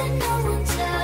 and no one tells